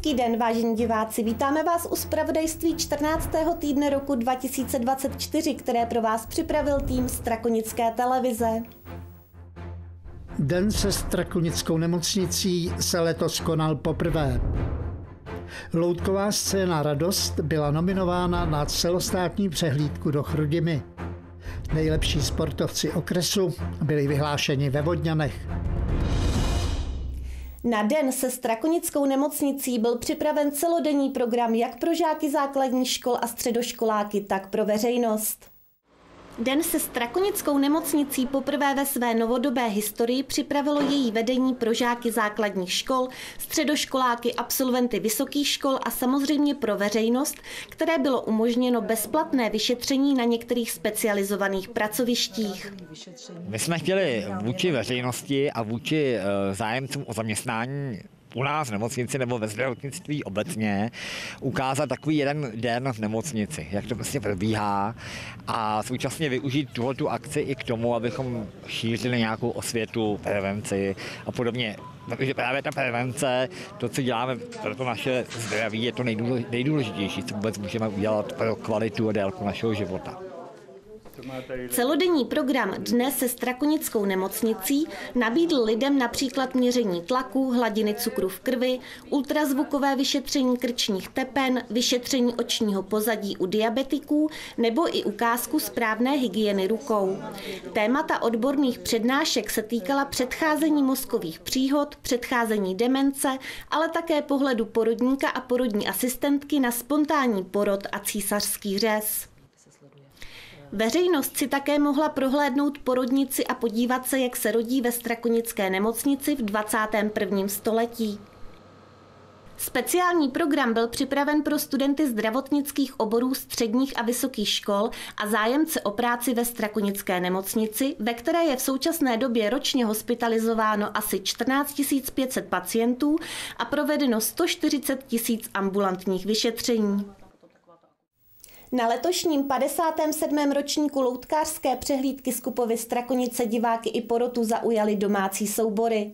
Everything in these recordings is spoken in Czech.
Hezký den, vážení diváci. Vítáme vás u zpravodajství 14. týdne roku 2024, které pro vás připravil tým Strakonické televize. Den se Strakonickou nemocnicí se letos konal poprvé. Loutková scéna Radost byla nominována na celostátní přehlídku do Chrudimy. Nejlepší sportovci okresu byli vyhlášeni ve Vodňanech. Na den se Strakonickou nemocnicí byl připraven celodenní program jak pro žáky základních škol a středoškoláky, tak pro veřejnost. Den se Strakonickou nemocnicí poprvé ve své novodobé historii připravilo její vedení pro žáky základních škol, středoškoláky, absolventy vysokých škol a samozřejmě pro veřejnost, které bylo umožněno bezplatné vyšetření na některých specializovaných pracovištích. My jsme chtěli vůči veřejnosti a vůči eh, zájemcům o zaměstnání u nás v nemocnici nebo ve zdravotnictví obecně ukázat takový jeden den v nemocnici, jak to prostě probíhá a současně využít tuhle tu akci i k tomu, abychom šířili nějakou osvětu, prevenci a podobně. Protože právě ta prevence, to, co děláme pro to naše zdraví, je to nejdůležitější, co vůbec můžeme udělat pro kvalitu a délku našeho života. Celodenní program Dnes se Strakonickou nemocnicí nabídl lidem například měření tlaku, hladiny cukru v krvi, ultrazvukové vyšetření krčních tepen, vyšetření očního pozadí u diabetiků nebo i ukázku správné hygieny rukou. Témata odborných přednášek se týkala předcházení mozkových příhod, předcházení demence, ale také pohledu porodníka a porodní asistentky na spontánní porod a císařský řez. Veřejnost si také mohla prohlédnout porodnici a podívat se, jak se rodí ve Strakonické nemocnici v 21. století. Speciální program byl připraven pro studenty zdravotnických oborů středních a vysokých škol a zájemce o práci ve Strakonické nemocnici, ve které je v současné době ročně hospitalizováno asi 14 500 pacientů a provedeno 140 000 ambulantních vyšetření. Na letošním 57. ročníku loutkářské přehlídky skupovy Strakonice diváky i porotu zaujaly domácí soubory.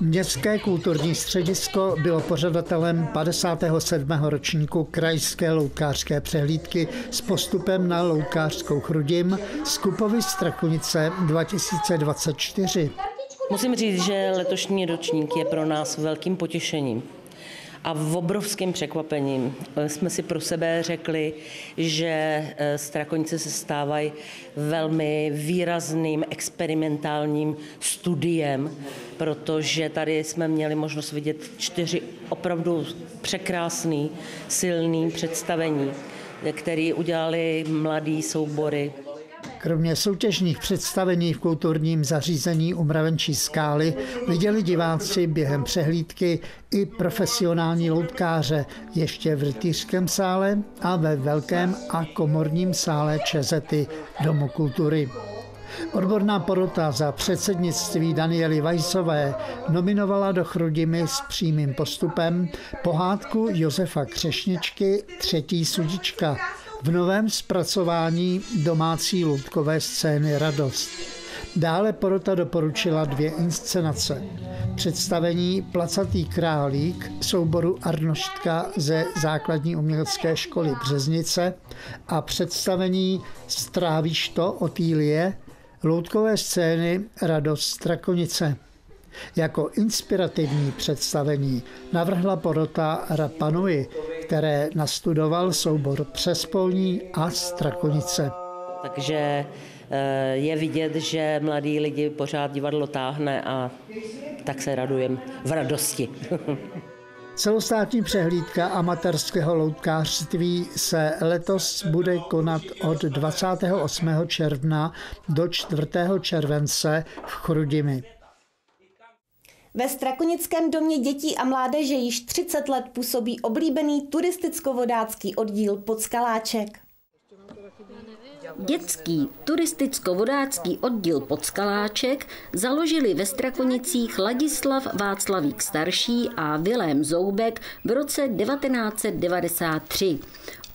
Městské kulturní středisko bylo pořadatelem 57. ročníku krajské loutkářské přehlídky s postupem na loutkářskou chrudim Skupovy Strakonice 2024. Musím říct, že letošní ročník je pro nás velkým potěšením a v obrovským překvapením jsme si pro sebe řekli, že eh, Strakonice se stávají velmi výrazným experimentálním studiem, protože tady jsme měli možnost vidět čtyři opravdu překrásný, silný představení, které udělali mladí soubory Kromě soutěžních představení v kulturním zařízení u Mravenčí skály viděli diváci během přehlídky i profesionální loutkáře ještě v rytířském sále a ve velkém a komorním sále Čezety Domu kultury. Odborná porota za předsednictví Daniely Vajsové nominovala do Chrudimy s přímým postupem pohádku Josefa Křešničky Třetí sudička v novém zpracování domácí loutkové scény Radost. Dále porota doporučila dvě inscenace. Představení Placatý králík souboru Arnoštka ze základní umělecké školy Březnice a představení Strávíš to Otýlie loutkové scény Radost Strakonice. Jako inspirativní představení navrhla porota Rapanui, které nastudoval soubor Přespolní a Strakonice. Takže eh, je vidět, že mladí lidi pořád divadlo táhne a tak se radujem v radosti. Celostátní přehlídka amatérského loutkářství se letos bude konat od 28. června do 4. července v Chrudimi. Ve Strakonickém domě dětí a mládeže již 30 let působí oblíbený turisticko-vodácký oddíl Podskaláček. Dětský turisticko-vodácký oddíl Podskaláček založili ve Strakonicích Ladislav Václavík starší a Vilém Zoubek v roce 1993.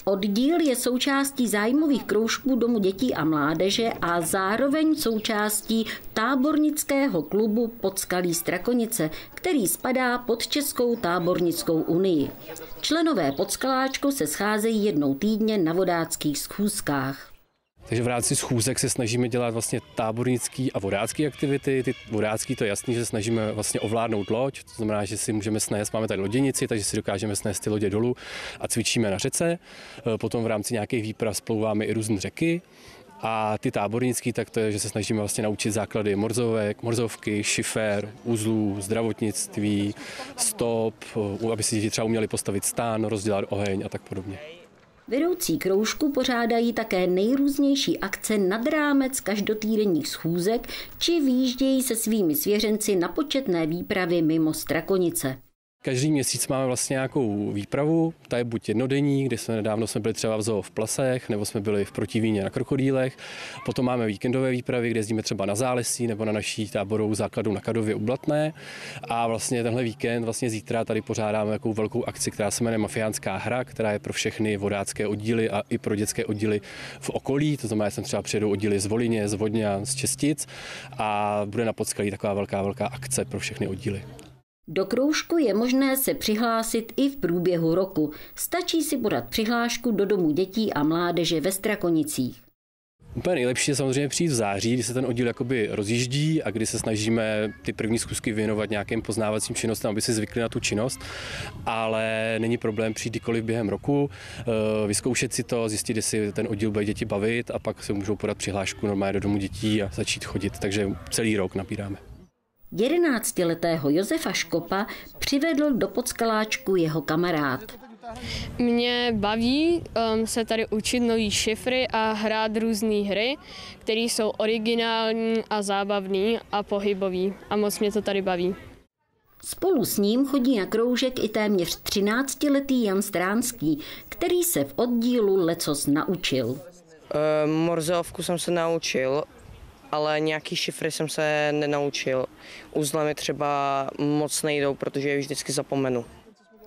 Oddíl je součástí zájmových kroužků Domu dětí a mládeže a zároveň součástí tábornického klubu Podskalí Strakonice, který spadá pod Českou tábornickou unii. Členové Podskaláčku se scházejí jednou týdně na vodáckých schůzkách. Takže v rámci schůzek se snažíme dělat vlastně tábornické a vodácké aktivity. Ty vodácké to je jasný, že snažíme vlastně ovládnout loď, to znamená, že si můžeme snést, máme tady loděnici, takže si dokážeme snést ty lodě dolů a cvičíme na řece. E, potom v rámci nějakých výprav splouváme i různé řeky. A ty tábornický, tak to je, že se snažíme vlastně naučit základy morzovek, morzovky, šifer, uzlů, zdravotnictví, stop, aby si děti třeba uměli postavit stán, rozdělat oheň a tak podobně. Vedoucí kroužku pořádají také nejrůznější akce nad rámec každotýdenních schůzek či výjíždějí se svými svěřenci na početné výpravy mimo Strakonice. Každý měsíc máme vlastně nějakou výpravu, ta je buď jednodenní, kdy jsme nedávno jsme byli třeba v zoo v Plasech, nebo jsme byli v Protivíně na krokodýlech. Potom máme víkendové výpravy, kde jezdíme třeba na Zálesí nebo na naší táborovou základu na Kadově u Blatné. A vlastně tenhle víkend, vlastně zítra tady pořádáme takovou velkou akci, která se jmenuje Mafiánská hra, která je pro všechny vodácké oddíly a i pro dětské oddíly v okolí. To znamená, že sem třeba přijedou oddíly z Volině, z Vodňa, z Čestic a bude na Podskalí taková velká, velká akce pro všechny oddíly. Do kroužku je možné se přihlásit i v průběhu roku. Stačí si podat přihlášku do Domu dětí a mládeže ve Strakonicích. Úplně nejlepší je samozřejmě přijít v září, kdy se ten oddíl jakoby rozjíždí a kdy se snažíme ty první zkusky věnovat nějakým poznávacím činnostem, aby si zvykli na tu činnost, ale není problém přijít kdykoliv během roku, eh, vyzkoušet si to, zjistit, jestli ten oddíl bude děti bavit a pak se můžou podat přihlášku normálně do domu dětí a začít chodit, takže celý rok nabíráme. Jedenáctiletého Josefa Škopa přivedl do Podskaláčku jeho kamarád. Mě baví um, se tady učit nový šifry a hrát různé hry, které jsou originální a zábavné a pohybové a moc mě to tady baví. Spolu s ním chodí na kroužek i téměř 13-letý Jan Stránský, který se v oddílu lecos naučil. E, Morzovku jsem se naučil, ale nějaký šifry jsem se nenaučil. Uzle mi třeba moc nejdou, protože je vždycky zapomenu.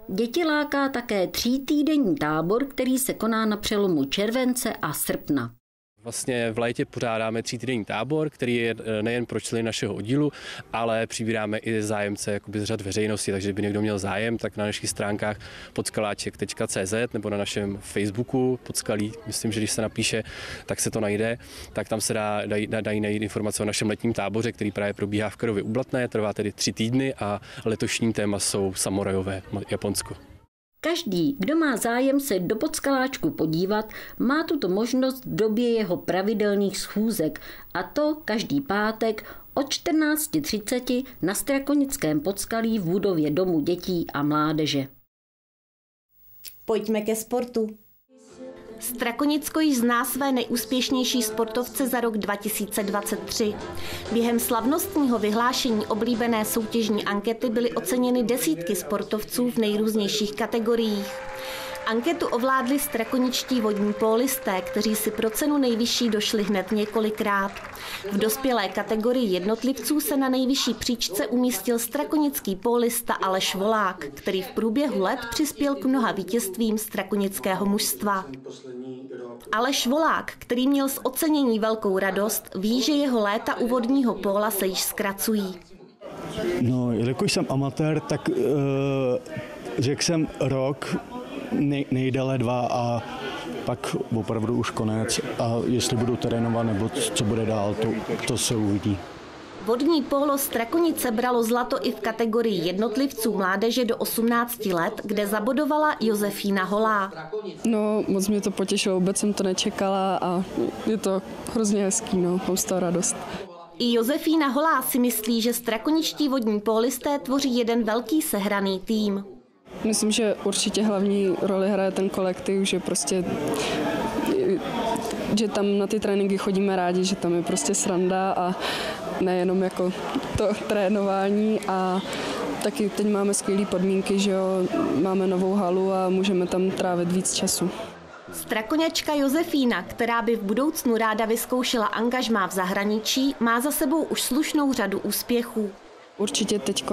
Děti láká také tří týdenní tábor, který se koná na přelomu července a srpna. Vlastně v létě pořádáme tří týdenní tábor, který je eh, nejen pro členy našeho oddílu, ale přibíráme i zájemce z řad veřejnosti, takže by někdo měl zájem, tak na našich stránkách podskaláček.cz nebo na našem Facebooku podskalí, myslím, že když se napíše, tak se to najde, tak tam se dá, dají, dají najít informace o našem letním táboře, který právě probíhá v Karově Ublatné, trvá tedy tři týdny a letošní téma jsou samurajové Japonsko. Každý, kdo má zájem se do podskaláčku podívat, má tuto možnost v době jeho pravidelných schůzek, a to každý pátek od 14.30 na Strakonickém podskalí v budově Domu dětí a mládeže. Pojďme ke sportu. Strakonicko již zná své nejúspěšnější sportovce za rok 2023. Během slavnostního vyhlášení oblíbené soutěžní ankety byly oceněny desítky sportovců v nejrůznějších kategoriích. Anketu ovládli strakoničtí vodní pólisté, kteří si pro cenu nejvyšší došli hned několikrát. V dospělé kategorii jednotlivců se na nejvyšší příčce umístil strakonický pólista Aleš Volák, který v průběhu let přispěl k mnoha vítězstvím strakonického mužstva. Aleš Volák, který měl z ocenění velkou radost, ví, že jeho léta u vodního póla se již zkracují. No, jelikož jsem amatér, tak uh, řekl jsem rok, nej, nejdéle dva a pak opravdu už konec a jestli budu trénovat nebo co bude dál, to, to se uvidí. Vodní polo Strakonice bralo zlato i v kategorii jednotlivců mládeže do 18 let, kde zabodovala Josefína Holá. No, moc mě to potěšilo, vůbec jsem to nečekala a je to hrozně hezký, no, mám z toho radost. I Josefína Holá si myslí, že strakoničtí vodní polisté tvoří jeden velký sehraný tým. Myslím, že určitě hlavní roli hraje ten kolektiv, že prostě že tam na ty tréninky chodíme rádi, že tam je prostě sranda a nejenom jako to trénování a taky teď máme skvělé podmínky, že jo, máme novou halu a můžeme tam trávit víc času. Strakoněčka Josefína, která by v budoucnu ráda vyzkoušela angažmá v zahraničí, má za sebou už slušnou řadu úspěchů. Určitě teď,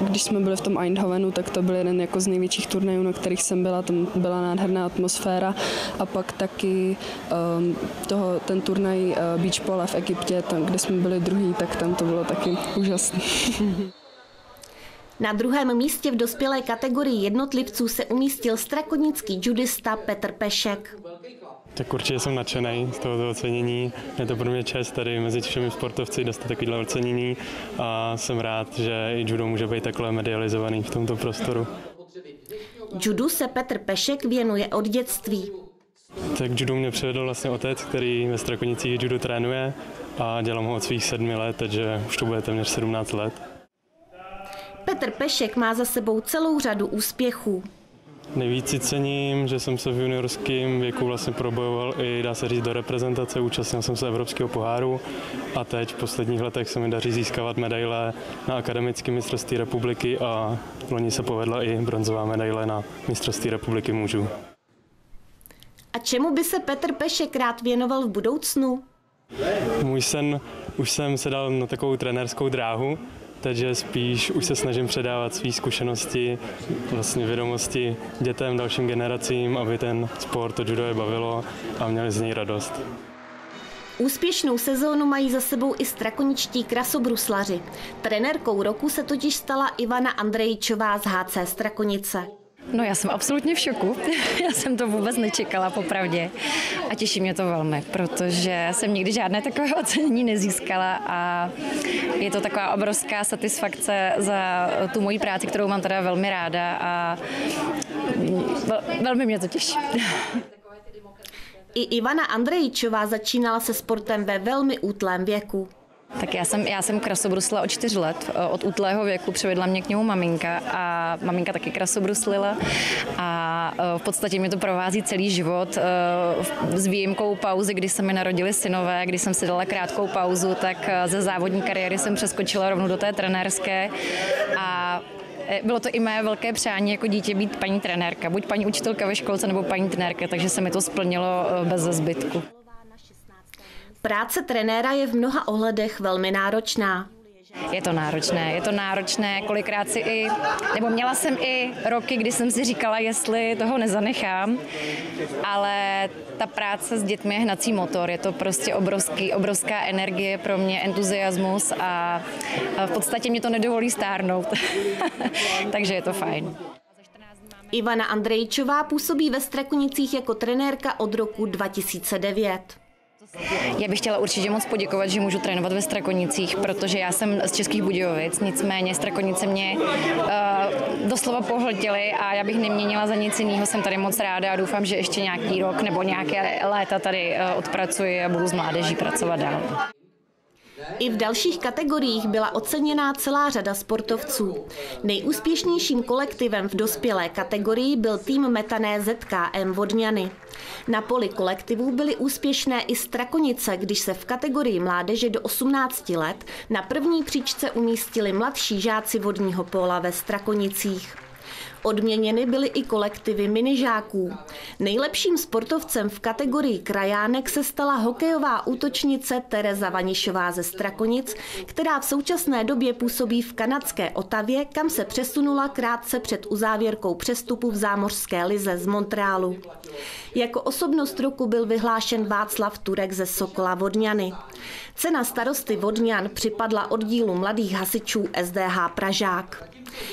když jsme byli v tom Eindhovenu, tak to byl jeden jako z největších turnajů, na kterých jsem byla. Tam byla nádherná atmosféra. A pak taky um, toho, ten turnaj uh, Beach Pole v Egyptě, tam, kde jsme byli druhý, tak tam to bylo taky úžasné. Na druhém místě v dospělé kategorii jednotlivců se umístil strakonický judista Petr Pešek. Tak určitě jsem nadšený z tohoto ocenění. Je to pro mě čest tady mezi všemi sportovci dostat takovýhle ocenění a jsem rád, že i judo může být takhle medializovaný v tomto prostoru. Judu se Petr Pešek věnuje od dětství. Tak judo mě přivedl vlastně otec, který ve Strakonicích judo trénuje a dělám ho od svých sedmi let, takže už to bude téměř 17 let. Petr Pešek má za sebou celou řadu úspěchů. Nejvíc cením, že jsem se v juniorském věku vlastně probojoval i, dá se říct, do reprezentace, účastnil jsem se Evropského poháru a teď v posledních letech se mi daří získávat medaile na akademické mistrovství republiky a loni se povedla i bronzová medaile na mistrovství republiky mužů. A čemu by se Petr Pešek rád věnoval v budoucnu? Můj sen, už jsem se dal na takovou trenérskou dráhu, takže spíš už se snažím předávat své zkušenosti, vlastně vědomosti dětem, dalším generacím, aby ten sport, to judo je bavilo a měli z něj radost. Úspěšnou sezónu mají za sebou i strakoničtí krasobruslaři. Trenérkou roku se totiž stala Ivana Andrejčová z HC Strakonice. No já jsem absolutně v šoku. Já jsem to vůbec nečekala popravdě. A těší mě to velmi, protože jsem nikdy žádné takové ocenění nezískala a je to taková obrovská satisfakce za tu moji práci, kterou mám teda velmi ráda a velmi mě to těší. I Ivana Andrejičová začínala se sportem ve velmi útlém věku. Tak já jsem, já jsem krasobruslila od čtyř let. Od útlého věku přivedla mě k němu maminka a maminka taky krasobruslila a e, v podstatě mě to provází celý život. E, s výjimkou pauzy, kdy se mi narodili synové, kdy jsem si dala krátkou pauzu, tak ze závodní kariéry jsem přeskočila rovnou do té trenérské a bylo to i mé velké přání jako dítě být paní trenérka, buď paní učitelka ve školce nebo paní trenérka, takže se mi to splnilo bez zbytku. Práce trenéra je v mnoha ohledech velmi náročná. Je to náročné, je to náročné, kolikrát si i, nebo měla jsem i roky, kdy jsem si říkala, jestli toho nezanechám, ale ta práce s dětmi je hnací motor, je to prostě obrovský, obrovská energie pro mě, entuziasmus a v podstatě mě to nedovolí stárnout, takže je to fajn. Ivana Andrejčová působí ve Strakonicích jako trenérka od roku 2009. Já bych chtěla určitě moc poděkovat, že můžu trénovat ve Strakonicích, protože já jsem z Českých Budějovic, nicméně Strakonice mě uh, doslova pohltily a já bych neměnila za nic jiného. Jsem tady moc ráda a doufám, že ještě nějaký rok nebo nějaké léta tady uh, odpracuji a budu s mládeží pracovat dál. I v dalších kategoriích byla oceněná celá řada sportovců. Nejúspěšnějším kolektivem v dospělé kategorii byl tým metané ZKM Vodňany. Na poli kolektivů byly úspěšné i Strakonice, když se v kategorii mládeže do 18 let na první příčce umístili mladší žáci vodního póla ve Strakonicích. Odměněny byly i kolektivy minižáků. Nejlepším sportovcem v kategorii krajánek se stala hokejová útočnice Tereza Vanišová ze Strakonic, která v současné době působí v kanadské Otavě, kam se přesunula krátce před uzávěrkou přestupu v zámořské lize z Montrealu. Jako osobnost roku byl vyhlášen Václav Turek ze Sokola Vodňany. Cena starosty Vodňan připadla oddílu mladých hasičů SDH Pražák.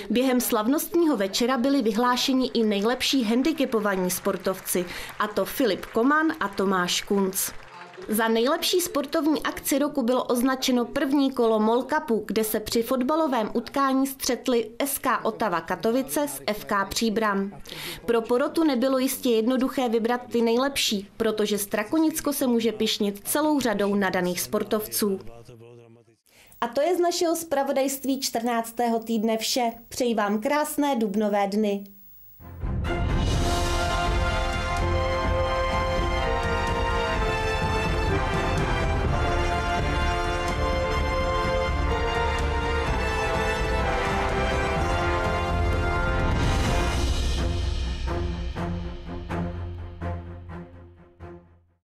Během slavnostního večera byli vyhlášeni i nejlepší handicapovaní sportovci, a to Filip Koman a Tomáš Kunc. Za nejlepší sportovní akci roku bylo označeno první kolo Molkapu, kde se při fotbalovém utkání střetli SK Otava Katovice s FK Příbram. Pro porotu nebylo jistě jednoduché vybrat ty nejlepší, protože Strakonicko se může pišnit celou řadou nadaných sportovců. A to je z našeho zpravodajství 14. týdne vše. Přeji vám krásné dubnové dny.